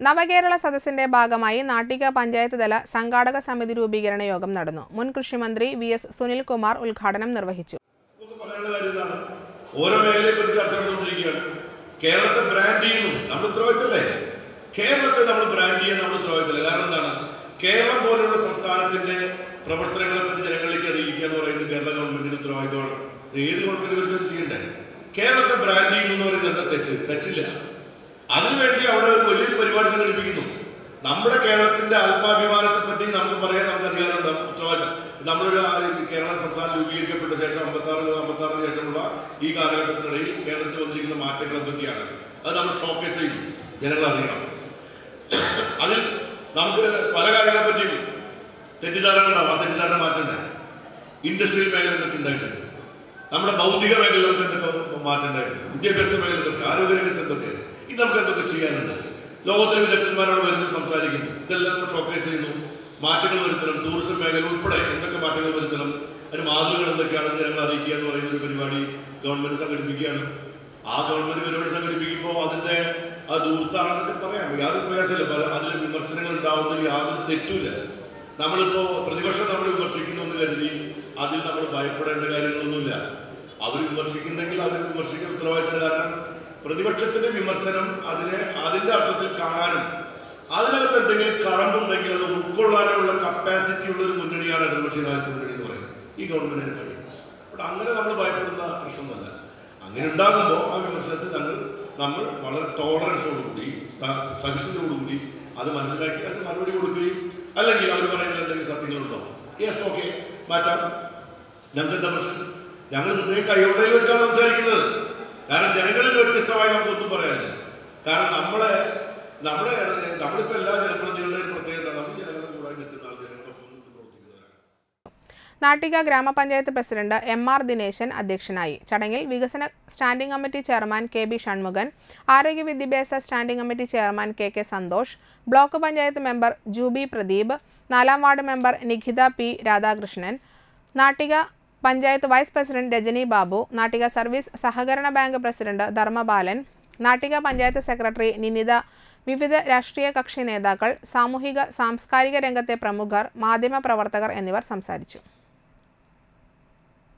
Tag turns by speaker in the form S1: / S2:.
S1: നവകേരള സദസ്സിന്റെ ഭാഗമായി നാട്ടിക പഞ്ചായത്ത് തല സംഘാടക സമിതി രൂപീകരണ യോഗം നടന്നു. മുൻ കൃഷിമന്ത്രി വി എസ് സുനിൽകുമാർ ഉദ്ഘാടനം നിർവഹിച്ചു.
S2: ഓരോ മേഖലയെ ചർച്ച നടന്നുകൊണ്ടിരിക്കുകയാണ്. കേരളത്തെ ബ്രാൻഡ് ചെയ്യുന്നു. നമ്മൾ ഉത്തരവാദിത്തല്ലേ കേരളത്തെ നമ്മൾ ബ്രാൻഡ് ചെയ്യാൻ നമ്മൾ ഉത്തരവാദിത്തമില്ല കാരണം എന്താണ്? കേരളം പോലുള്ള സംസ്ഥാനത്തിന്റെ പ്രവർത്തനങ്ങളെ പറ്റി ജനങ്ങളിലേക്ക് അറിയിക്കുക എന്ന് പറയുന്നത് കേരള ഗവൺമെന്റിന്റെ ഉത്തരവാദിത്തമാണ് ഏത് ഗവൺമെന്റ് ഇവർക്ക് ചെയ്യണ്ടേ? കേരളത്തെ ബ്രാൻഡ് ചെയ്യുന്നു എന്ന് പറയുന്നത് എന്താ തെറ്റ്? തെറ്റില്ല. അതിനുവേണ്ടി അവിടെ ഒരു സംഘടിപ്പിക്കുന്നു നമ്മുടെ കേരളത്തിന്റെ ആത്മാഭിമാനത്തെ പറ്റി നമുക്ക് പറയാൻ നമുക്ക് അധികാരമുണ്ട് ഉത്തരവാദിത്തം. നമ്മളൊരു കേരള സംസ്ഥാനം രൂപീകരിക്കപ്പെട്ട ശേഷം അമ്പത്തി ആറ് അമ്പത്തി ആറിന് ശേഷമുള്ള ഈ കാലഘട്ടത്തിനിടയിൽ കേരളത്തിൽ വന്നിരിക്കുന്ന മാറ്റങ്ങൾ എന്തൊക്കെയാണ്? അത് നമ്മൾ ഷോക്കേസ് ചെയ്യും ജനങ്ങൾ അറിയണം. അതിൽ നമുക്ക് പല കാര്യങ്ങളെ പറ്റിയും തെറ്റിദ്ധാരണകളാവും ആ തെറ്റിദ്ധാരണ മാറ്റണ്ടേ ഇൻഡസ്ട്രിയൽ മേഖല എന്തൊക്കെ ഉണ്ടായിട്ടുണ്ട്. നമ്മുടെ ഭൗതിക മേഖലകൾക്ക് എന്തൊക്കെ മാറ്റം ഉണ്ടായിട്ടുണ്ട്? വിദ്യാഭ്യാസ മേഖല എന്തൊക്കെ ആരോഗ്യരംഗത്ത് എന്തൊക്കെ? ഇത് നമുക്ക് എന്തൊക്കെ ചെയ്യാനുണ്ട്? ലോകത്തിലെ വിദഗ്ധന്മാരോട് വരുന്നു സംസാരിക്കുന്നു. ഇതെല്ലാം നമ്മൾ ഷോക്കേസ് ചെയ്യുന്നു. മാറ്റങ്ങൾ വരുത്തണം ടൂറിസം മേഖല ഉൾപ്പെടെ എന്തൊക്കെ മാറ്റങ്ങൾ വരുത്തണം അതിന് മാതൃകകൾ എന്തൊക്കെയാണെന്ന് ജനങ്ങൾ അറിയിക്കുക എന്ന് പറയുന്ന ഒരു പരിപാടി ഗവൺമെന്റ് സംഘടിപ്പിക്കുകയാണ്. ആ ഗവൺമെന്റ് പരിപാടി സംഘടിപ്പിക്കുമ്പോൾ അതിന്റെ ആ ദൂർത്താണെന്നൊക്കെ പറയാം. യാതൊരു പ്രയാസമില്ല. അതിൽ വിമർശനങ്ങൾ ഉണ്ടാവുന്നതിൽ യാതൊരു തെറ്റുമില്ല. നമ്മളിപ്പോ പ്രതിപക്ഷം നമ്മൾ വിമർശിക്കുന്നു എന്ന് കരുതി അതിൽ നമ്മൾ ഭയപ്പെടേണ്ട കാര്യങ്ങളൊന്നുമില്ല. അവർ വിമർശിക്കുന്നെങ്കിൽ അവർ വിമർശിക്കാൻ ഉത്തരവാദിത്തം കാരണം പ്രതിപക്ഷത്തിന്റെ വിമർശനം അതിനെ അതിന്റെ അർത്ഥത്തിൽ കാണാനും അതിനകത്ത് എന്തെങ്കിലും കഴമ്പുണ്ടെങ്കിൽ അത് ഉൾക്കൊള്ളാനുള്ള കപ്പാസിറ്റി ഉള്ള ഒരു മുന്നണിയാണ് ഇടതുപക്ഷ നേതാക്കൾ മുന്നണി എന്ന് പറയുന്നത്. ഈ ഗവൺമെന്റിന് കഴിയും അവിടെ അങ്ങനെ നമ്മൾ ഭയപ്പെടുന്ന പ്രശ്നമല്ല അങ്ങനെ ഉണ്ടാകുമ്പോൾ ആ വിമർശനത്തിൽ ഞങ്ങൾ നമ്മൾ വളരെ ടോളറൻസോടുകൂടി സഹിഷ്ണുതയോടുകൂടി അത് മനസ്സിലാക്കി അതിന് മറുപടി കൊടുക്കുകയും അല്ലെങ്കിൽ അവർ പറയുന്ന എന്തെങ്കിലും സത്യങ്ങളുണ്ടോ? യെസ് ഓക്കെ മാറ്റാം. ഞങ്ങൾക്ക് എന്താ പ്രശ്നം? ഞങ്ങൾ നിങ്ങൾ കൈയോടെ വെച്ചാണ് സംസാരിക്കുന്നത്. കാരണം ജനങ്ങളിൽ വ്യത്യസ്തമായി നമുക്കൊന്നും പറയാനില്ല. കാരണം നമ്മളെ നമ്മളെ നമ്മളിപ്പോ എല്ലാ ജനപ്രതിനിധികളുടെയും പ്രത്യേകത നമ്മൾ ജനങ്ങളുടെ കൂടെ നിൽക്കുന്ന
S1: നാട്ടിക ഗ്രാമപഞ്ചായത്ത് പ്രസിഡന്റ് എം ആർ ദിനേശൻ അധ്യക്ഷനായി. ചടങ്ങിൽ വികസന standing committee chairman K B Shanmughan ആരോഗ്യ വിദ്യാഭ്യാസ standing committee chairman K K Santhosh block panchayat member Jubi Pradeep നാലാം ward member Nikhitha P Radhakrishnan Nattika panchayat vice president Rajani Babu Nattika service സഹകരണ bank president Dharmabalan Nattika panchayat secretary Ninitha വിവിധ രാഷ്ട്രീയ കക്ഷി നേതാക്കൾ സാമൂഹിക സാംസ്കാരിക രംഗത്തെ പ്രമുഖർ മാധ്യമ പ്രവർത്തകർ എന്നിവർ സംസാരിച്ചു.